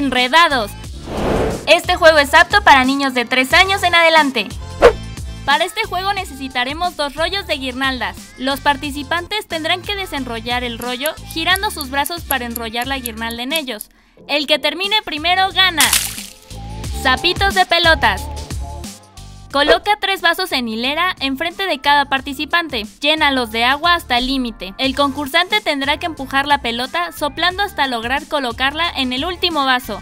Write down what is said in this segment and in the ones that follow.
Enredados. Este juego es apto para niños de 3 años en adelante. Para este juego necesitaremos dos rollos de guirnaldas. Los participantes tendrán que desenrollar el rollo girando sus brazos para enrollar la guirnalda en ellos. El que termine primero gana. Zapitos de pelotas. Coloca tres vasos en hilera enfrente de cada participante. Llénalos de agua hasta el límite. El concursante tendrá que empujar la pelota soplando hasta lograr colocarla en el último vaso.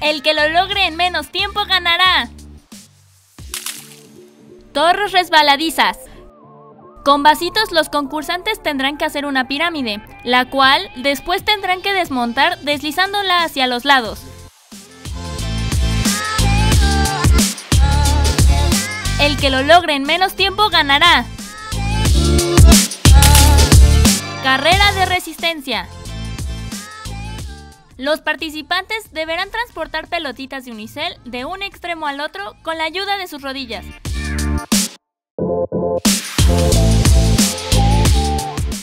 El que lo logre en menos tiempo ganará. Torres resbaladizas. Con vasitos los concursantes tendrán que hacer una pirámide, la cual después tendrán que desmontar deslizándola hacia los lados. El que lo logre en menos tiempo ganará. Carrera de resistencia. Los participantes deberán transportar pelotitas de unicel de un extremo al otro con la ayuda de sus rodillas.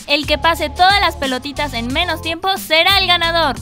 El que pase todas las pelotitas en menos tiempo será el ganador.